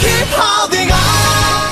Keep holding on